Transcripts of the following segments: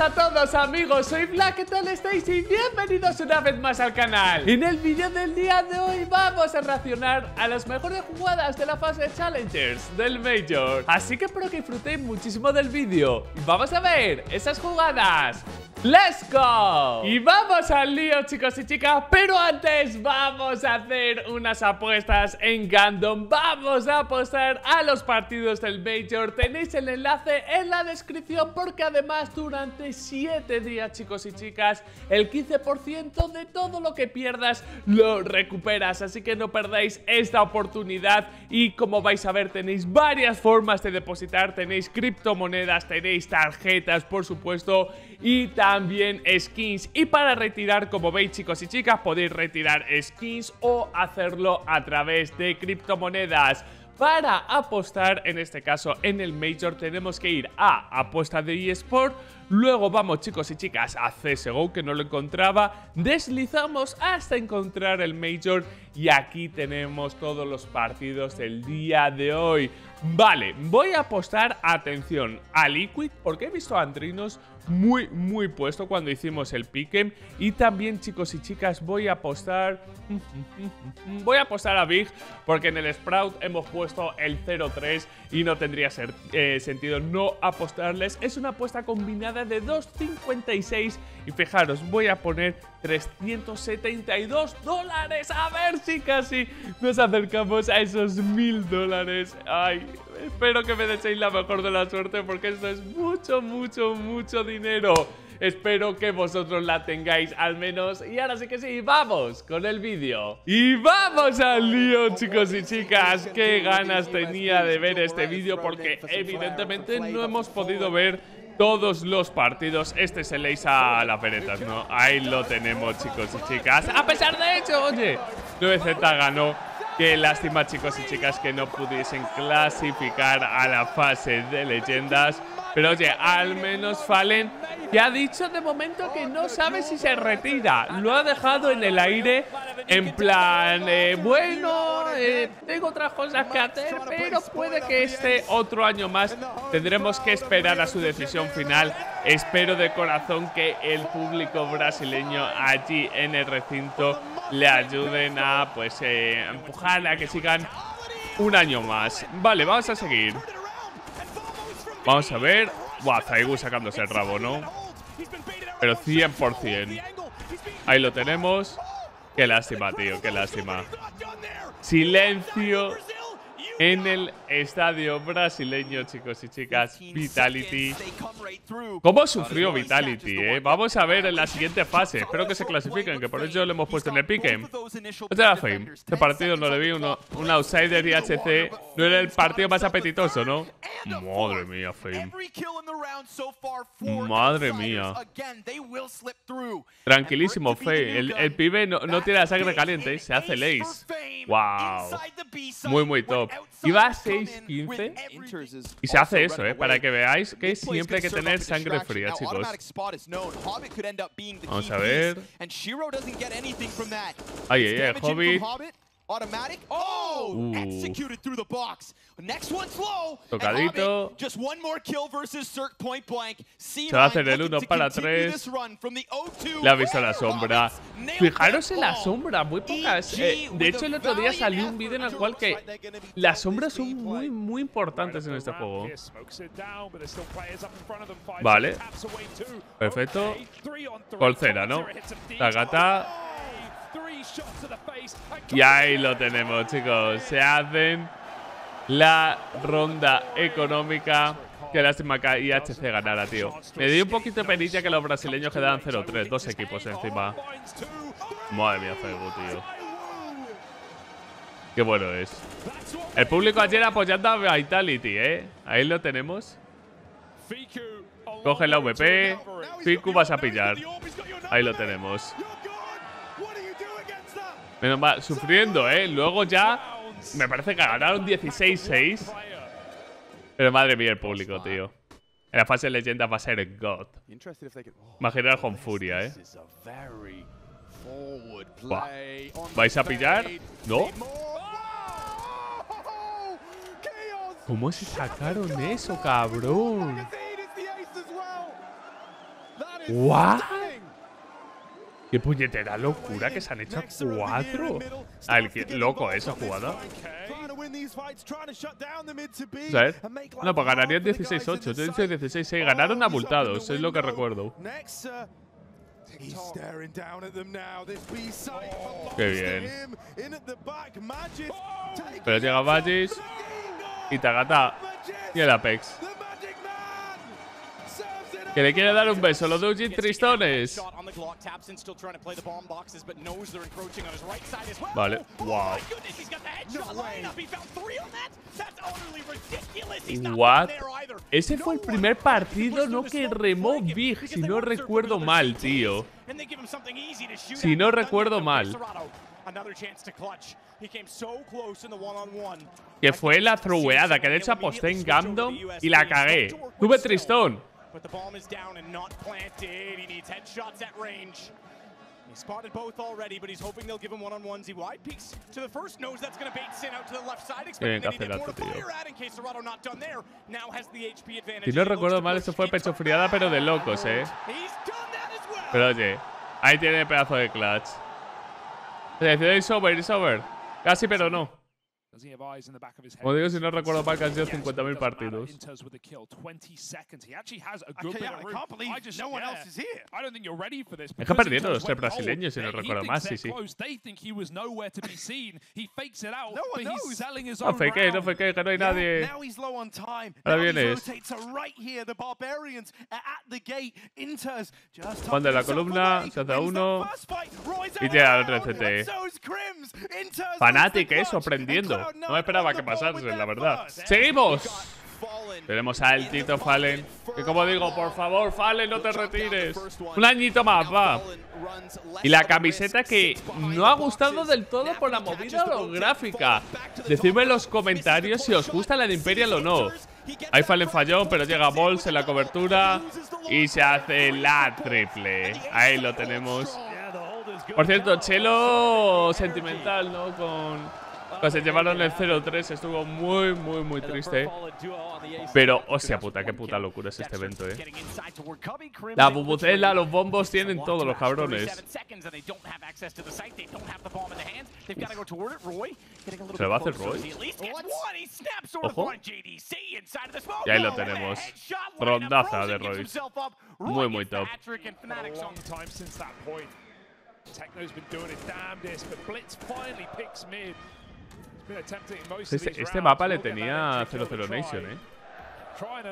a todos amigos, soy Black, ¿qué tal estáis? Y bienvenidos una vez más al canal. En el vídeo del día de hoy vamos a reaccionar a las mejores jugadas de la fase Challengers del Major. Así que espero que disfrutéis muchísimo del vídeo. Y vamos a ver esas jugadas ¡Let's go! Y vamos al lío, chicos y chicas Pero antes vamos a hacer unas apuestas en Gandom. Vamos a apostar a los partidos del Major. Tenéis el enlace en la descripción Porque además durante 7 días, chicos y chicas El 15% de todo lo que pierdas lo recuperas. Así que no perdáis esta oportunidad. Y como vais a ver, tenéis varias formas de depositar. Tenéis criptomonedas, tenéis tarjetas, por supuesto Y también también skins y para retirar, como veis chicos y chicas, podéis retirar skins o hacerlo a través de criptomonedas. Para apostar, en este caso en el Major, tenemos que ir a apuesta de eSport. Luego vamos, chicos y chicas, a CSGO, que no lo encontraba. Deslizamos hasta encontrar el Major. Y aquí tenemos todos los partidos del día de hoy. Vale, voy a apostar, atención, a Liquid, porque he visto a Andrinos muy, muy puesto cuando hicimos el piquen. Y también, chicos y chicas, voy a apostar... voy a apostar a Big, porque en el Sprout hemos puesto el 0-3 y no tendría eh, sentido no apostarles. Es una apuesta combinada de 2.56 y fijaros, voy a poner 372 dólares. A ver si casi nos acercamos a esos mil dólares. Ay, espero que me deseéis la mejor de la suerte porque esto es mucho, mucho, mucho dinero. Espero que vosotros la tengáis al menos. Y ahora sí que sí, vamos con el vídeo. Y vamos al lío, chicos y chicas. Qué ganas tenía de ver este vídeo porque evidentemente no hemos podido ver todos los partidos. Este se le hizo a las veretas, ¿no? Ahí lo tenemos, chicos y chicas. A pesar de hecho, oye, 9Z ganó. Qué lástima, chicos y chicas, que no pudiesen clasificar a la fase de leyendas. Pero oye, al menos Fallen que ha dicho de momento que no sabe si se retira. Lo ha dejado en el aire en plan, eh, bueno, eh, tengo otras cosas que hacer, pero puede que este otro año más tendremos que esperar a su decisión final. Espero de corazón que el público brasileño allí en el recinto le ayuden a pues eh, empujar a que sigan un año más. Vale, vamos a seguir. Vamos a ver. Buah, Zaigu sacándose el rabo, ¿no? Pero 100%. Ahí lo tenemos. Qué lástima, tío, qué lástima. Silencio en el estadio brasileño, chicos y chicas, Vitality. ¿Cómo sufrió Vitality, eh? Vamos a ver en la siguiente fase. Espero que se clasifiquen, que por eso lo hemos puesto en el pique. Este partido no le vi uno, un outsider y HC. No era el partido más apetitoso, ¿no? Madre mía, Fame. Madre mía. Tranquilísimo, Fe. El, pibe no, tiene la sangre caliente, se hace lace. Wow. Muy, muy top. Iba a 6-15 y se hace eso, ¿eh? Para que veáis que siempre hay que tener sangre fría, chicos. Vamos a ver. Ay, ay, ay, Hobbit. Automatic. Oh, uh. executed through the box. Next one slow. Tocadito. Just one more kill versus Cirque point blank. Se va a hacer el 1 para 3. Le ha visto la sombra. Fijaros en la sombra, muy pocas. Eh, de hecho, el otro día salió un vídeo en el cual que las sombras son muy, muy importantes en este juego. Vale. Perfecto. Colcera, ¿no? La gata y ahí lo tenemos, chicos. Se hacen la ronda económica. Qué lástima que IHC ganara, tío. Me dio un poquito de penilla que los brasileños quedaban 0-3. Dos equipos encima. Madre mía, Facebook, tío. Qué bueno es. El público ayer apoyando a Vitality, ¿eh? Ahí lo tenemos. Coge la VP. Fiku vas a pillar. Ahí lo tenemos. Menos mal, sufriendo, ¿eh? Luego ya me parece que ganaron 16-6. Pero madre mía el público, tío. En la fase de leyenda va a ser God. Imaginar con furia, ¿eh? ¿Vais a pillar? ¿No? ¿Cómo se sacaron eso, cabrón? ¿What? Qué puñetera locura que se han hecho cuatro. Que- loco esa jugada. ¿Sabes? No, pues ganarían 16-8. Yo he dicho 16-6. Ganaron abultados, es lo que recuerdo. Qué bien. Pero llega Magis y Tagata y el Apex. Que le quiere dar un beso, los Doujin tristones. Vale, wow. What? Ese fue el primer partido, no que remó Big, si no recuerdo mal, tío. Si no recuerdo mal. Que fue la throweada que de hecho aposté en Gandom y la cagué. Tuve tristón. But the bomb is down and not planted. He needs headshots at range. He spotted both already, but he's hoping they'll give him one-on-ones. He wide peeks to the first nose. That's going to bait Sin out to the left side. Expecting que they need more tío. fire at in case Serrato not done there. Now has the HP advantage. Si no He recuerdo mal, eso fue pecho friada, pero de locos, eh. He's done that as well. Pero oye, ahí tiene el pedazo de clutch. Se decide it's over, it's over. Casi, pero no. Como digo, si no recuerdo mal, que han sido Yes, 50.000 doesn't matter. partidos. Inters with a kill, 20 seconds. He actually has a I good can't, bit I of room. can't believe I just, no one yeah. else is here. I don't think you're ready for this. Es que perdieron los tres brasileños, si no He recuerdo mal, sí, sí. close. They think he was nowhere to be seen. He fakes it out, No one but he's knows. selling his No own fake, no fake, que no hay nadie. Now he's low on time. Ahora vienes. rotates are right here. The barbarians are at the gate. Inters just Juan de la columna, se hace uno. Y out llega el loud. otro CT. Eh, clutch. sorprendiendo. And Cloud9 No me esperaba que pasase, la verdad. ¡Seguimos! Tenemos al Tito Fallen. Que como digo, por favor, Fallen, no te retires. Un añito más, va. Y la camiseta que no ha gustado del todo por la movida holográfica. Decidme en los comentarios si os gusta la de Imperial o no. Ahí Fallen falló, pero llega Balls en la cobertura y se hace la triple. Ahí lo tenemos. Por cierto, Chelo sentimental, ¿no? Con. Pues se llevaron el 0-3, estuvo muy, muy, muy triste. Pero, hostia puta, qué puta locura es este evento, eh. La bubucela, los bombos tienen todos los cabrones. ¿Se lo va a hacer Roy? Ojo. Y ahí lo tenemos. Rondaza de Roy. Muy, muy top. Este, este mapa le tenía entry kill 0-0 try. Nation, eh. Try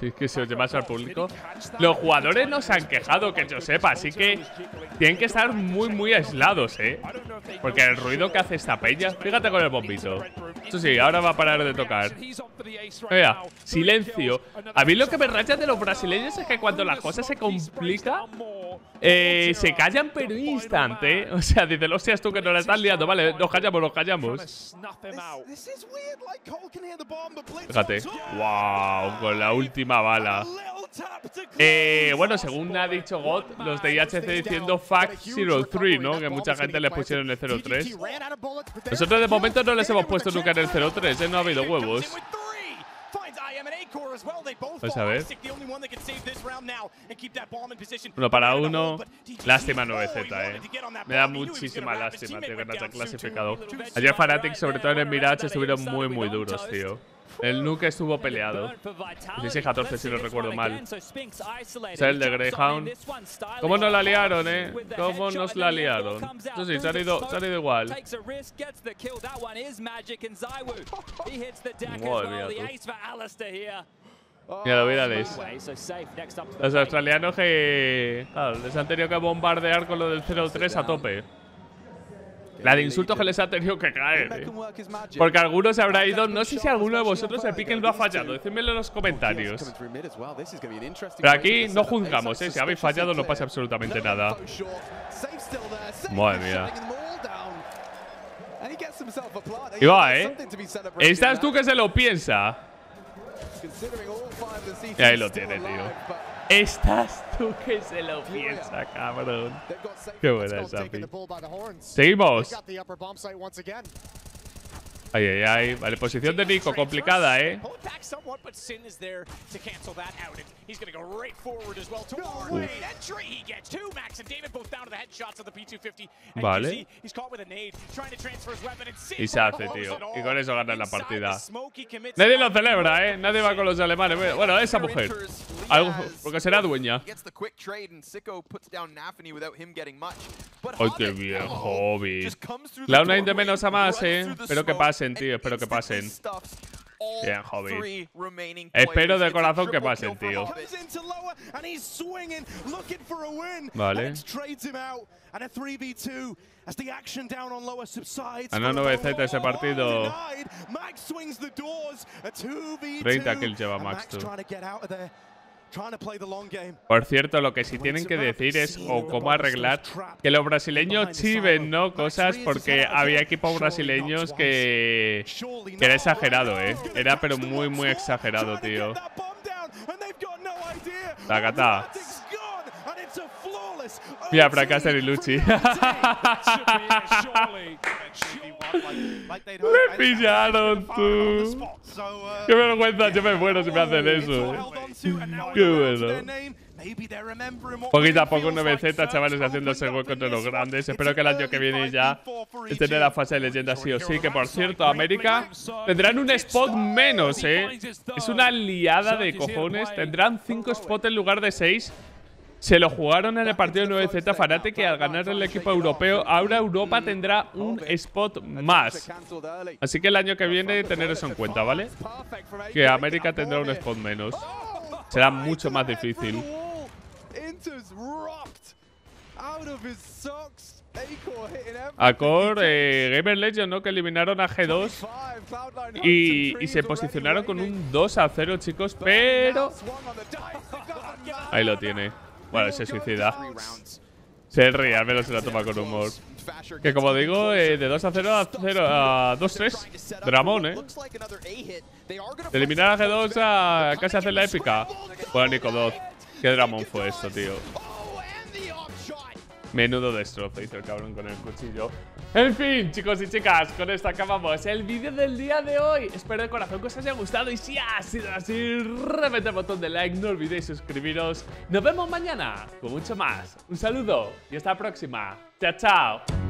es que se oye más al público. Los jugadores no se han quejado, que yo sepa, así que tienen que estar muy, muy aislados, eh. Porque el ruido que hace esta peña. Fíjate con el bombito. Eso sí, ahora va a parar de tocar. Vea, silencio. A mí lo que me raya de los brasileños es que cuando las cosas se complican, eh, se callan pero instante. O sea, dicen, hostias tú que nos la estás liando. Vale, nos callamos, nos callamos. Fíjate. Wow, con la última bala. A little tap to close Eh, bueno, según ha dicho God, los de IHC diciendo Fact 03, ¿no? Que mucha gente les pusieron el 03. Nosotros de momento no les hemos puesto nunca en el 03, ¿eh? No ha habido huevos. Pues a ver. Uno para uno. Lástima 9Z, eh. Me da muchísima lástima, tío, que no clasificado. Ayer Fnatic, sobre todo en el Mirage, estuvieron muy, muy duros, tío. El Nuke estuvo peleado. 16-14, si no recuerdo mal. Es el de Greyhound. ¿Cómo nos la liaron, eh? ¿Cómo nos la liaron? Eso sí, se han ido, se han ido igual. Madre mía. Mira, mírales. Los australianos que claro, les han tenido que bombardear con lo del 0-3 a tope. La de insultos que les ha tenido que caer. eh. Porque alguno se habrá ido. No sé si alguno de vosotros el pickle lo ha fallado. Decídmelo en los comentarios. Pero aquí no juzgamos, ¿eh? Si habéis fallado no pasa absolutamente nada. Madre mía. Y va, ¿eh? Estás tú que se lo piensa. Y ahí lo tiene, tío. Estás tú que se lo piensa, cabrón. Qué buena esa. Seguimos. Ay, ay, ay. Vale, posición de Nico, complicada, ¿eh? He's going to go right forward as well toward. Entry, he gets two. Max and David both down to the headshots of the P250. And vale. He's caught with a nade, trying to transfer his weapon and y se hace, tío. Y con eso ganan la partida. Nadie lo celebra, ¿eh? Nadie va con los alemanes. Bueno, esa mujer. Algo, porque será dueña. Ay, qué bien, hobby. La una de menos a más, ¿eh? Espero que pasen, tío. Espero que pasen. Bien, hobby. Espero de corazón que pasen, tío. Vale. A 9Z ese partido. 30 kills lleva Max, tú. Por cierto, lo que sí tienen que decir es o cómo arreglar que los brasileños chiven, ¿no? Cosas porque había equipos brasileños que, que era exagerado, ¿eh? Era pero muy, muy exagerado, tío. Tacata. Mira, fracasan y Luchi. Me pillaron, tú. Qué vergüenza, yo me muero si me hacen eso. Eh. Qué bueno. Poquito a poco 9Z, chavales, haciéndose hueco entre los grandes. Espero que el año que viene ya estén en la fase de leyenda sí o sí. Que por cierto, América tendrán un spot menos, ¿eh? Es una liada de cojones. Tendrán 5 spots en lugar de 6. Se lo jugaron en el partido 9Z Farate que al ganar el equipo europeo, ahora Europa tendrá un spot más. Así que el año que viene tener eso en cuenta, ¿vale? Que América tendrá un spot menos. Será mucho más difícil. Acor, eh, Gamer Legend, ¿no? Que eliminaron a G2 y, y, se posicionaron con un 2 a 0, chicos, pero... Ahí lo tiene. Bueno, se suicida. Se ríe, al menos se la toma con humor. Que como digo, eh, de 2 a 0 a 0 a 2-3. Dramón, eh. Eliminar a G2 a casi hacer la épica. Bueno, Nico 2. Qué dramón fue esto, tío. Menudo destrozo hizo el cabrón con el cuchillo. En fin, chicos y chicas, con esto acabamos el vídeo del día de hoy. Espero de corazón que os haya gustado y si ha sido así, reventad el botón de like, no olvidéis suscribiros. Nos vemos mañana con mucho más. Un saludo y hasta la próxima. Chao, chao.